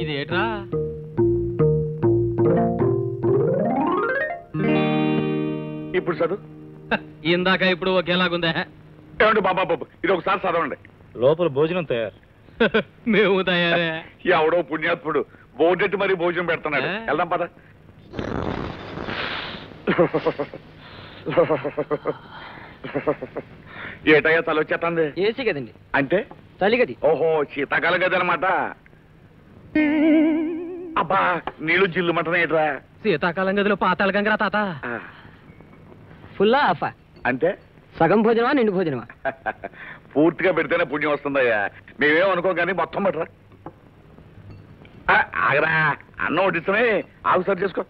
ఇదేట్రా? ఇప్పుడు చదువు. ఇందాక ఇప్పుడు ఒకేలాగుందే. ఏమండి బాబా బాబు ఇది ఒకసారి చదవండి. లోపల భోజనం తయారు. మేము తయారే. ఎవడో పుణ్యాత్ముడు బోర్డెట్టి మరి భోజనం పెడుతున్నాడు? వెళ్దాం పద. ఏటయ్యా తల వచ్చేస్తుంది ఏసీ కదండి. అంటే? చలి గది ఓహో శీతాకాలం గదనమాట అబ్బా నీళ్ళు జిల్లు మటన్ ఏట్రా? శీతాకాలం గదిలో పాతాళ గంగరా తాత. ఫుల్లా ఆఫా. అంటే? సగం భోజనమా నిండు భోజనమా? పూర్తిగా పెడితేనే పుణ్యం వస్తుందయ్యా. మేమేం అనుకో కానీ మొత్తం పట్టరా. ఆ, ఆగరా అన్నం వడ్డిస్తున్నాయి ఆగు సరి చేసుకో.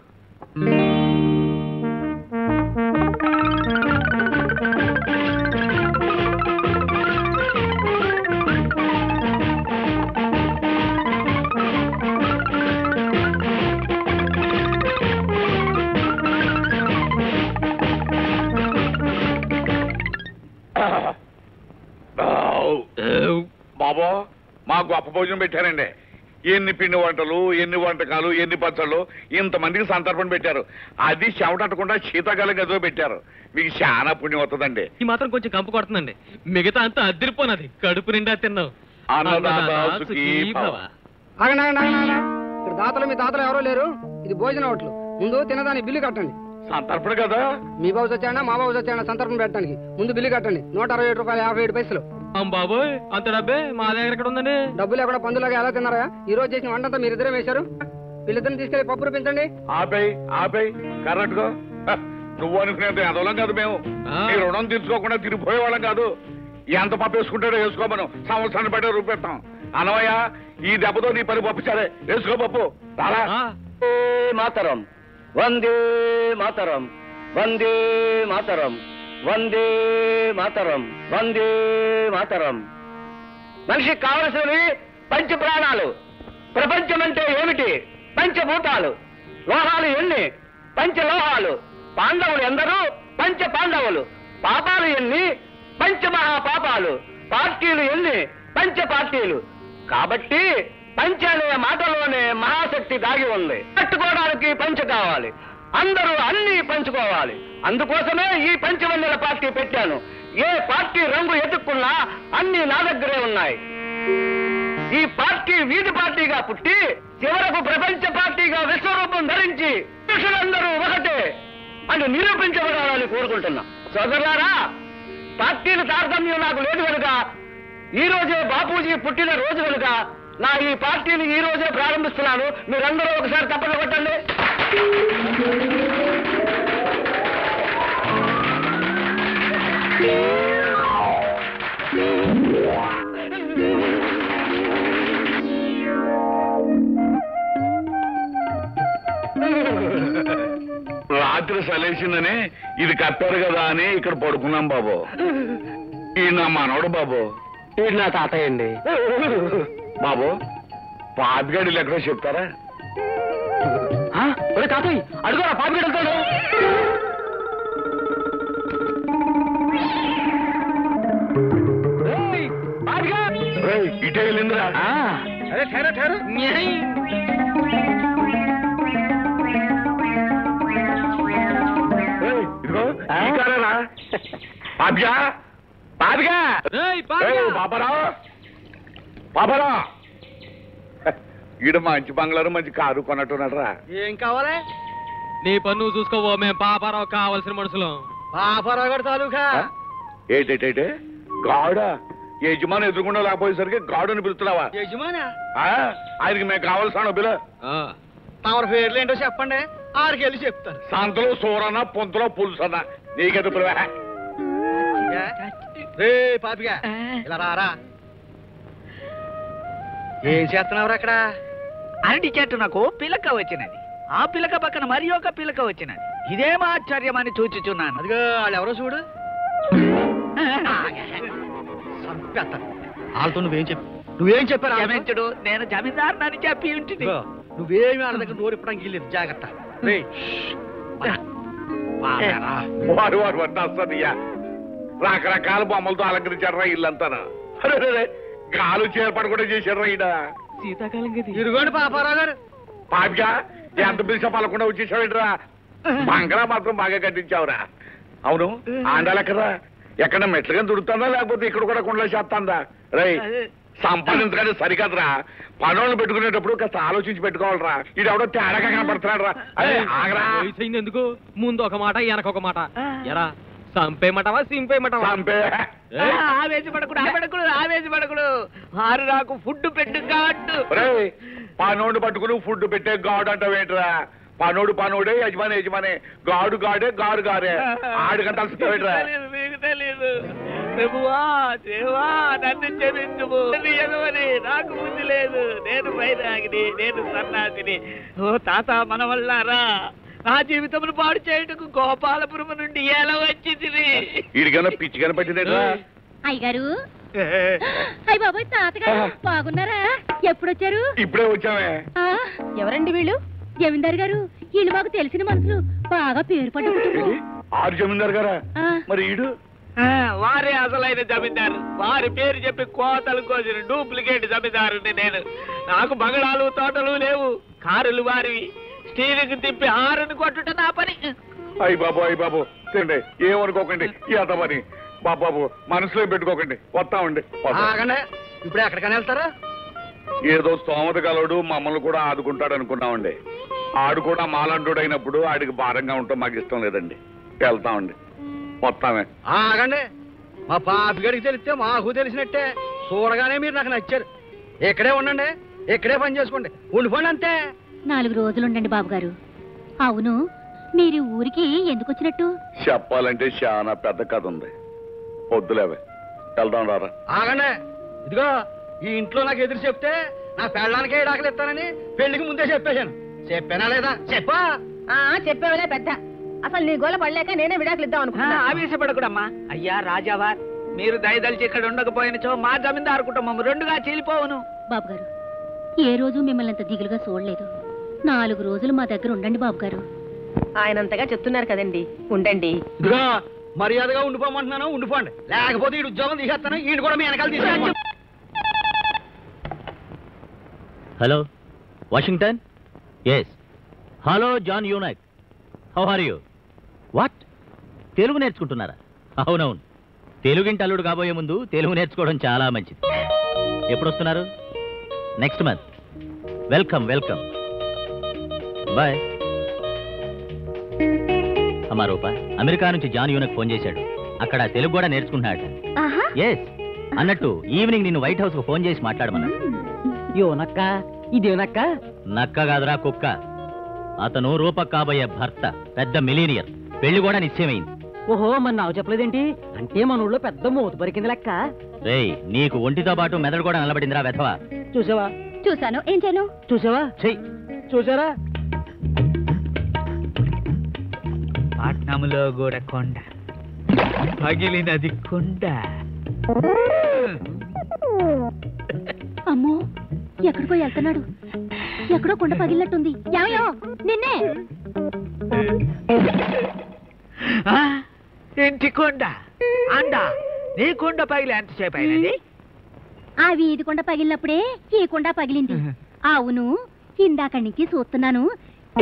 ఎన్ని పిండి వంటలు ఎన్ని వంటకాలు ఎన్ని పచ్చళ్ళు ఇంతమందికి సంతర్పణ పెట్టారు. అది చెమటట్టకుండా శీతాకాలం గదిలో పెట్టారు. మీకు చాలా పుణ్యం వస్తుందండి. ఈ మాత్రం కొంచెం కంపు కొడుతుందండి. మిగతా అంతా అద్దరిపోనది. కడుపు నిండా తిన్నావు. ఇక్కడ దాతలు మీ తాతలు ఎవరో లేరు. ఇది భోజన హోటల్. ముందు తినదాని బిల్లు కట్టండి. సంతర్పణ కదా? మీ బాబు వచ్చాడా మా బాబు వచ్చాడా సంతర్పణ పెట్టడానికి ముందు బిల్లు కట్టండి. నూట అరవై ఏడు రూపాయలు యాభై ఏడు పైసలు. బాబోయ్ అంత డబ్బే మా దగ్గర ఎక్కడ ఉందండి? డబ్బు లేకుండా పందులాగా ఎలా తిన్నారా? ఈ రోజు చేసిన వంటంతా మీరిద్దరే వేశారు. వీళ్ళిద్దరిని తీసుకెళ్ళి పప్పు రూపించండి. ఆపై ఆపై కరెక్ట్గా నువ్వు అనుకునేంత ఎదవలం కాదు మేము. నీ రుణం తీర్చుకోకుండా తిరిగిపోయే వాళ్ళం కాదు. ఎంత పప్పు వేసుకుంటాడో వేసుకోమను సంవత్సరాన్ని బట్టే రూపెడతాం అనవయ్య ఈ దెబ్బతో నీ పని పప్పుచారే వేసుకో పప్పు. రాలా మాతరం. వందే మాతరం. వందే మాతరం. వందే మాతరం వందే మాతరం. మనిషికి కావలసినవి పంచ ప్రాణాలు ప్రపంచం అంటే ఏమిటి? పంచభూతాలు. లోహాలు ఎన్ని? పంచలోహాలు. పాండవులు ఎందరూ? పంచ పాండవులు పాపాలు ఎన్ని? పంచమహాపాపాలు. పార్టీలు ఎన్ని? పంచ పార్టీలు కాబట్టి పంచ అనే మాటలోనే మహాశక్తి దాగి ఉంది. పట్టుకోవడానికి పంచ కావాలి. అందరూ అన్ని పంచుకోవాలి. అందుకోసమే ఈ పంచవన్నెల పార్టీ పెట్టాను. ఏ పార్టీ రంగు ఎదుక్కున్నా అన్ని నా దగ్గరే ఉన్నాయి. ఈ పార్టీ వీధి పార్టీగా పుట్టి చివరకు ప్రపంచ పార్టీగా విశ్వరూపం ధరించి పురుషులందరూ ఒకటే అని నిరూపించబడాలని కోరుకుంటున్నా. సోదరులారా పార్టీల తారతమ్యం నాకు లేదు కనుక ఈ రోజే బాపూజీ పుట్టిన రోజు కనుక నా ఈ పార్టీని ఈ రోజే ప్రారంభిస్తున్నాను. మీరందరూ ఒకసారి తప్పక కొట్టండి. రాత్రి సలేసిందని ఇది కప్పారు కదా అని ఇక్కడ పడుకున్నాం బాబు. ఈ నా మనవడు బాబు. వీడు నా తాతయ్య అండి. బాబు పాపిగాడి ఎక్కడో చెప్తారా? తాతయ్య అడుగురా పాపి వెళ్తాడు. రేయ్, ఇటే వెళ్ళిందిరా. అదే ఠేరా ఠేరు. రేయ్, ఇదిగో ఈ కారేరా. పాపిగా. పాపిగా! ఏయ్, పాపిగా! ఈడ మంచి బంగ్లారు మంచి కారు కొన్నట్టున్నాడరా. ఏం కావాలి? నీ పన్ను నువ్వు చూసుకోవో మేము పాపారావు కావాల్సిన మనుషులం. పాపరావు గారి తాలూకా? ఏంటేంటే గాడ? యజమాని ఎదురుకుండా లేకపోయేసరికి గాడుని పిలుస్తున్నావా? యజమానా? ఆ? ఆయనకి మేము కావాల్సిన బిల. ఆ, తమరి పేర్లు ఏంటో చెప్పండి. ఆడికి వెళ్ళి చెప్తారు. సంతలో సూరన్న పొంతలో పులుసన్న. నీకెదు పిలువా? రే పాపిగా. ఇలా రారా. ఏం చేస్తున్నావు అక్కడ? అరటి చెట్టు నాకు పిలక వచ్చినది. ఆ పిలక పక్కన మరి ఒక పిలక వచ్చినది. ఇదేం ఆశ్చర్యం అని చూచుచున్నాను అదిగో వాళ్ళు ఎవరో చూడు వాళ్ళతో నువ్వేం చెప్పు నువ్వేం చెప్పారు? క్షమించుడు నేను జమీందారునని చెప్పి ఉంటుంది నువ్వేమి వాళ్ళ దగ్గర నోరు ఇప్పడానికి వెళ్ళలేదు జాగ్రత్త. రే వాడు వాడు వడ్డాస్తయ్యా రకరకాల బొమ్మలతో అలంకరించారా ఇల్లంతా గాలు చేర్పాటు కూడా చేశారా ఈడ. శీతాకాలం గది. ఇదిగోండి పాపారావు గారు. పాపిగా ఎంత పిలిచా పలకుండా వచ్చేసావేంట్రా? బంగళా మాత్రం బాగా కట్టించావురా. అవును ఆండాలెక్కడా ఎక్కడ మెట్లుగా దుడుతుందా లేకపోతే ఇక్కడ కూడా కుండలో చేస్తాందా? రై సంపాదించగానే సరికదరా. పనులను పెట్టుకునేటప్పుడు కాస్త ఆలోచించి పెట్టుకోవాలరా. ఇది ఎవడో తేడాగా కనపడుతున్నాడు రా అదే. ఆగరా. ఎందుకు? ముందు ఒక మాట వెనక ఒక మాట. ఎరా సంపేయమంటావా సింపేయమంటావా చంపే. ఆవేశపడకుడు ఆవేశపడకుడు ఆవేశపడకుడు. వారు నాకు ఫుడ్ పెట్టు రేయ్ పనోడు పట్టుకుని ఫుడ్ పెట్టే గాడు అంటావేంట్రా? పనోడు పనోడే యజమాని యజమాని. గాడు గాడే గారు గారే. ఆడికంత అలసిపోయేట్రా? తెలీదు, మీకు తెలీదు. ప్రభువా దేవా నన్ను క్షమించుము. ఎగవని నాకు బుద్ధి లేదు. నేను వైరాగిని నేను సన్నాసిని. ఓ తాత మన వల్ల రా. నా జీవితమును పాడు చేయుటకు గోపాలపురం నుండి ఎలా వచ్చింది? వీడికైనా పిచ్చి కనపట్టిందేట్రా అయ్యగారు అయ్య బాబాయ్ తాతగారు బాగున్నారా? ఎప్పుడొచ్చారు? ఇప్పుడే వచ్చామే. ఎవరండి వీళ్ళు? జమీందారు గారు వీళ్ళు మాకు తెలిసిన మనుషులు బాగా పేరు పట్టుకుంటారు ఆరు జమీందారు గారా. మరి ఈడు? ఆ, వారే అసలైన జమీందారు. వారి పేరు చెప్పి కోతలు కోసిన డూప్లికేట్ జమీందారుని నేను. నాకు బంగళాలు తోటలు లేవు. కారులు వారివి. స్టీరింగ్ తిప్పి హారని కొట్టుట నా పని. అయ్యి బాబు అయ్యి బాబు తిండి ఏమనుకోకండి ఎంత పని బాబాబు మనసులో పెట్టుకోకండి వస్తామండి వస్తాం. ఆగండి ఇప్పుడు ఎక్కడికైనా వెళ్తారా? ఏదో స్తోమత గలడు మమ్మల్ని కూడా ఆదుకుంటాడు అనుకున్నామండి. ఆడు కూడా మాలంటుడు అయినప్పుడు ఆడికి భారంగా ఉంటాం మాకు ఇష్టం లేదండి. వెళ్తామండి వస్తామే. ఆగండి మా పాపి గడికి తెలిస్తే మాకు తెలిసినట్టే. చూడగానే మీరు నాకు నచ్చారు. ఇక్కడే ఉండండి ఇక్కడే పని చేసుకోండి. ఉండిపోండి అంతే. నాలుగు రోజులు ఉండండి బాబు గారు అవును మీరు ఊరికి ఎందుకు వచ్చినట్టు చెప్పాలంటే చాలా పెద్ద కథ ఉంది. వద్దులేవే వెళ్దాం రారా. ఆగండి. ఇదిగో ఈ ఇంట్లో నాకు ఎదురు చెప్తే నా పెళ్ళడానికే డాకలు ఇస్తానని పెళ్ళికి ముందే చెప్పేశాను. చెప్పానా లేదా? చెప్పా. ఆ చెప్పేవలే పెద్ద. అసలు నీ గోల పడలేక నేనే విడాకులు ఇద్దాం అనుకున్నా ఆవేశపడకుడమ్మా. అయ్యా రాజావార్ మీరు దయదలిచి ఇక్కడ ఉండకపోయినచో మా జమీందారు కుటుంబం రెండుగా చీలిపోవును. బాబు గారు ఏ రోజు మిమ్మల్ని అంత దిగులుగా చూడలేదు. నాలుగు రోజులు మా దగ్గర ఉండండి బాబు గారు ఆయనంతగా చెప్తున్నారు కదండి. ఉండండి. ఇదిగో మర్యాదగా ఉండిపోమంటున్నాను ఉండిపోండి. లేకపోతే ఈ ఉద్యోగం తీసేస్తాను ఈయన కూడా మీ వెనకాల తీసేస్తాను hello Washington? Yes hello John unite how are you what Telugu నేర్చుకుంటున్నారా? అవునవును. తెలుగింటి అల్లుడు కాబోయే ముందు తెలుగు నేర్చుకోవడం చాలా మంచిది. ఎప్పుడు వస్తున్నారు next month welcome welcome boy. అమ్మా రూప అమెరికా నుంచి జాన్ యూనక్ ఫోన్ చేశాడు. అక్కడ తెలుగు కూడా నేర్చుకుంటున్నాడు. ఎస్ అన్నట్టు ఈవినింగ్ నిన్ను వైట్ హౌస్కు ఫోన్ చేసి మాట్లాడమన్నాడు యోనక్క ఇదేనక్క నక్క కాదురా కుక్క. అతను రూప కాబోయే భర్త పెద్ద మిలీనియర్. పెళ్ళి కూడా నిశ్చయమైంది. ఓహో మన నాకు చెప్పలేదేంటి? అంటే మన ఊళ్ళో పెద్ద మూత పరికింది లెక్క. రేయ్ నీకు ఒంటితో పాటు మెదడు కూడా నిలబడిందిరా వెధవా. చూసావా? చూశాను. ఏం చేయను? చూసావా? చెయ్యి చూసారా? పట్నంలో కూడా కొండ. పగిలినది కొండ. అమ్మో ఎక్కడికో వెళ్తున్నాడు. ఎక్కడో కొండ పగిలినట్టుంది. యావయో నిన్నే. ఆ, ఇంటి కొండ? అండ నీ కొండ పగిలి ఎంతసేపు అయినది? ఆ వీధి కొండ పగిలినప్పుడే ఈ కొండ పగిలింది. అవును ఇందాక నుంచి చూస్తున్నాను.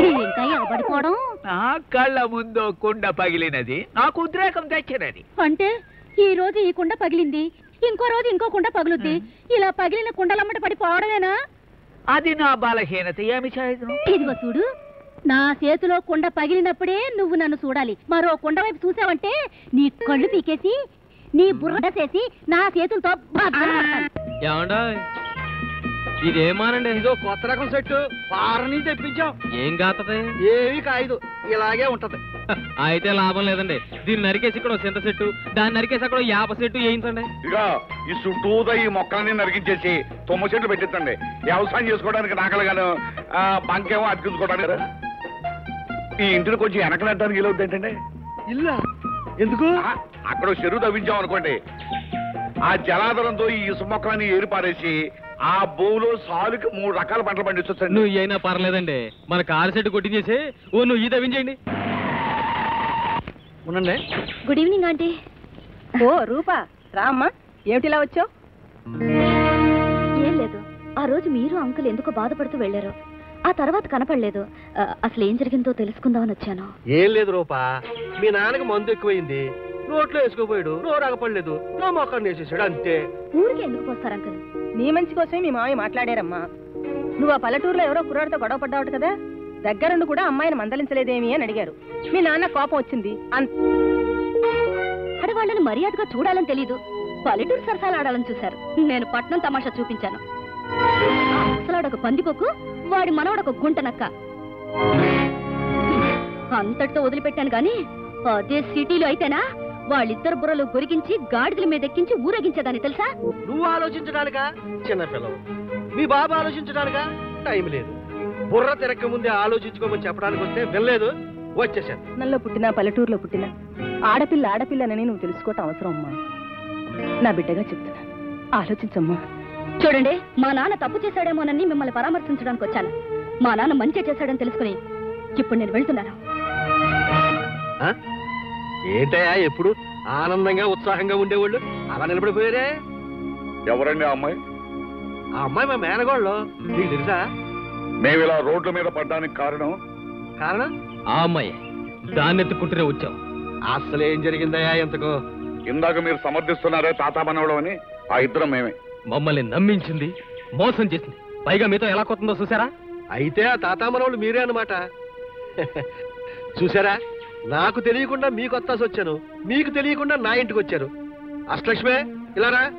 ఇంకా ఎగబడిపోవడం? నా కళ్ళ ముందు కుండ పగిలినది నాకు ఉద్రేకం తెచ్చినది. అంటే ఈ రోజు ఈ కుండ పగిలింది ఇంకో రోజు ఇంకో కుండ పగులుద్ది. ఇలా పగిలిన కుండలమ్మట పడి పోవడమేనా అది నా బలహీనత ఏమి చేయదు ఇదిగో చూడు నా చేతిలో కుండ పగిలినప్పుడే నువ్వు నన్ను చూడాలి. మరో కుండ వైపు చూసావంటే నీ కళ్ళు పీకేసి నీ బుర్ర చేసి నా చేతులతో. ఏమండా ఇదేమానండి ఇదో కొత్త రకం సెట్ పారని తెప్పించాం. ఏం కాతది? ఏవి కాయదు. ఇలాగే ఉంటది. అయితే లాభం లేదండి. దీన్ని నరికేసి ఇక్కడ చింత చెట్టు దాన్ని నరికేసి అక్కడ యాప చెట్టు వేయించండి. ఇక ఈ చుట్టూతో ఈ మొక్కలని నరికించేసి తుమ్మ చెట్లు పెట్టించండి. వ్యవసాయం చేసుకోవడానికి నాకలుగాను బంకేమో అతికించుకోవడానికి ఈ ఇంటిని కొంచెం వెనక నెట్టడానికి ఇలా ఏంటంటే ఇల్లా? ఎందుకు? అక్కడ చెరువు తవ్వించాం అనుకోండి. ఆ జలాధరంతో ఈ ఇసుక మొక్కలని ఏరి పారేసి ఆ భూమిలో సాలుకి మూడు రకాల పంటలు పండించొచ్చండి నువ్వు అయినా పర్లేదండి. మన కారు చెట్టు కొట్టించేసి ఓ నువ్వు ఈ తవ్వించేయండి ఉండండి. గుడ్ ఈవినింగ్ ఆంటీ ఓ రూపా రామ్మా ఏమిటిలా వచ్చావు? ఏం లేదు. ఆ రోజు మీరు అంకుల్ ఎందుకో బాధపడుతూ వెళ్ళారు. ఆ తర్వాత కనపడలేదు. అసలు ఏం జరిగిందో తెలుసుకుందామని వచ్చాను. ఏం లేదు రూపా. మీ నాన్నకి మందు ఎక్కువైంది. నోట్లో వేసుకోపోయాడు నోరు ఆగపడలేదు నా మొక్కని వేసేసాడు. అంతే. ఊరికి ఎందుకు పోస్తారు అంకుల్? నీ మంచి కోసమే మీ మామయ్య మాట్లాడారమ్మా. నువ్వు ఆ పల్లెటూరులో ఎవరో కుర్రాడితో గొడవ పడ్డావుట కదా? దగ్గరుండి కూడా అమ్మాయిని మందలించలేదేమి అని అడిగారు. మీ నాన్న కోపం వచ్చింది. అంత ఆడవాళ్ళని మర్యాదగా చూడాలని తెలీదు. పల్లెటూరు సరసాలు ఆడాలని చూశారు. నేను పట్నం తమాషా చూపించాను. అసలాడొక పందికొక్కు వాడి మనవడొక గుంటనక్క. అంతటితో వదిలిపెట్టాను గాని అదే సిటీలో అయితేనా? వాళ్ళిద్దరు బుర్రలు గొరిగించి గాడిదల మీద ఎక్కించి ఊరేగించేదాన్ని తెలుసా? నువ్వు ఆలోచించడానికా? చిన్నపిల్లవు. మీ బాబు ఆలోచించడానికా? టైం లేదు. బుర్ర తిరక్క ముందే ఆలోచించుకోమని చెప్పడానికి వస్తే వినలేదు. వచ్చేసాను. పట్టణంలో పుట్టినా పల్లెటూరులో పుట్టినా ఆడపిల్ల ఆడపిల్లనని నువ్వు తెలుసుకోవటం అవసరం అమ్మా. నా బిడ్డగా చెప్తున్నా. ఆలోచించమ్మా. చూడండి మా నాన్న తప్పు చేశాడేమోనని మిమ్మల్ని పరామర్శించడానికి వచ్చాను. మా నాన్న మంచి చేశాడని తెలుసుకుని ఇప్పుడు నేను వెళ్తున్నాను? ఏంటయ్యా ఎప్పుడు ఆనందంగా ఉత్సాహంగా ఉండేవాళ్ళు? అలా నిలబడిపోయారే? ఎవరండి ఆ అమ్మాయి? ఆ అమ్మాయి మా మేనగోళ్ళు. నీకు తెలుసా? మేము ఇలా రోడ్ల మీద పడ్డానికి కారణం? కారణం? ఆ అమ్మాయి. దాన్ని ఎత్తుకుంటూనే వచ్చాం. అసలు ఏం జరిగిందయ్యా ఎంతకో ఇందాక మీరు సమర్థిస్తున్నారే తాత మనవడం అని ఆ ఇద్దరం మేమే. మమ్మల్ని నమ్మించింది మోసం చేసింది. పైగా మీతో ఎలా కొత్తందో చూసారా? అయితే ఆ తాతామనోళ్ళు మీరే అన్నమాట. చూసారా? నాకు తెలియకుండా మీకు వత్తాసి వచ్చాను. మీకు తెలియకుండా నా ఇంటికి వచ్చారు. అష్టలక్ష్మే ఇలారా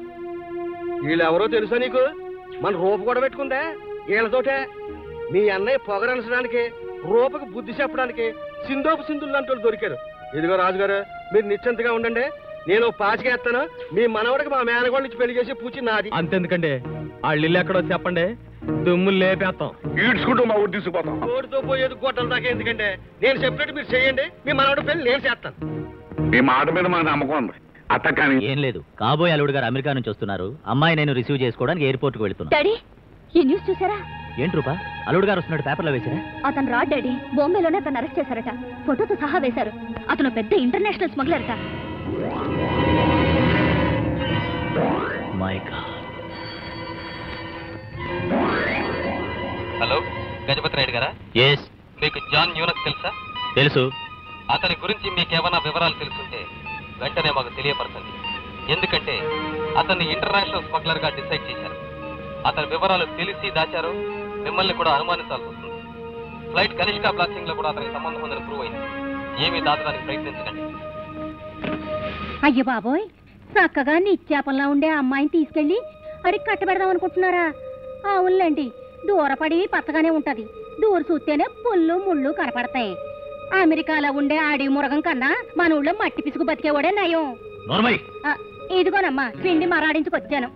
వీళ్ళు ఎవరో తెలుసా నీకు? మన రూపు కూడా పెట్టుకుందే? వీళ్ళతోటే. మీ అన్నయ్య పొగరనసడానికి రూపకు బుద్ధి చెప్పడానికి సింధోపు సింధులు లాంటి వాళ్ళు దొరికారు. ఇదిగో రాజుగారు మీరు నిశ్చింతగా ఉండండి. నేను పాచికేస్తాను మీ మనవడికి మా మేనగోళ్ళ నుంచి పెళ్ళి చేసి పూచి నాది. అంతెందుకండి. వాళ్ళు ఇల్లు ఎక్కడో చెప్పండి. దుమ్ములు లేపేస్తాం. ఈడ్చుకుంటూ మా ఊరు తీసుకుపోతాం. రోడ్డుతో పోయేది గొట్టల దాకా ఎందుకంటే? నేను చెప్పినట్టు మీరు చేయండి మీ మనవడి పెళ్ళి నేను చేస్తాను. మీ మాట మీద మా నమ్మకం ఉంది. కానీ ఏం లేదు. కాబోయే అల్లుడు గారు అమెరికా నుంచి వస్తున్నారు. అమ్మాయి నేను రిసీవ్ చేసుకోవడానికి ఎయిర్పోర్ట్కు వెళ్తున్నా. డాడీ ఈ న్యూస్ చూసారా? ఏంటి రూపా? అల్లుడు గారు వస్తున్నాడు పేపర్లో వేసారా అతను రా డాడీ. బాంబేలోనే అతను అరెస్ట్ చేశారట. ఫోటోతో సహా వేశారు. అతను పెద్ద international smuggler my god hello Gajapathi Rayudu గారా? ఎస్ మీకు జాన్ న్యూనస్ తెలుసా? తెలుసు. అతని గురించి మీకేమైనా వివరాలు తెలుసుంటే వెంటనే మాకు తెలియపరచండి. ఎందుకంటే అతన్ని ఇంటర్నేషనల్ స్మగ్లర్గా డిసైడ్ చేశారు. అతని వివరాలు తెలిసి దాచారు మిమ్మల్ని కూడా అనుమానించాల్సి వస్తుంది. ఫ్లైట్ కనిష్క బ్లాస్టింగ్లో కూడా అతనికి సంబంధం ఉందని ప్రూవ్ అయింది. ఏమీ దాచడానికి ప్రయత్నించకండి. అయ్యో బాబోయ్ చక్కగా నిత్యాపంలా ఉండే అమ్మాయిని తీసుకెళ్ళి అడిగి కట్టబెడదాం అనుకుంటున్నారా? అవునులేండి దూరపడి పచ్చగానే ఉంటది. దూర చూస్తేనే పుల్లు ముళ్ళు కనపడతాయి. అమెరికాలో ఉండే ఆడి మురగం కన్నా మన ఊళ్ళో మట్టి పిసుకు బతికేవాడే నయం. ఇదిగోనమ్మా పిండి మరాడించుకొచ్చాను.